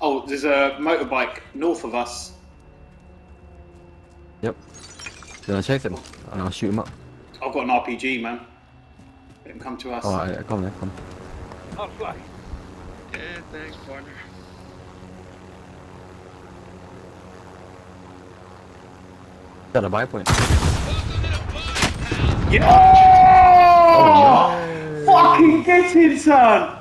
Oh, there's a motorbike north of us. Yep. Then I chase him and I'll shoot them up. I've got an RPG, man. Let him come to us. Alright, come there, come. I'll fly. Yeah, thanks, partner. Got a buy point. Yeah! Oh! Fucking get him, son!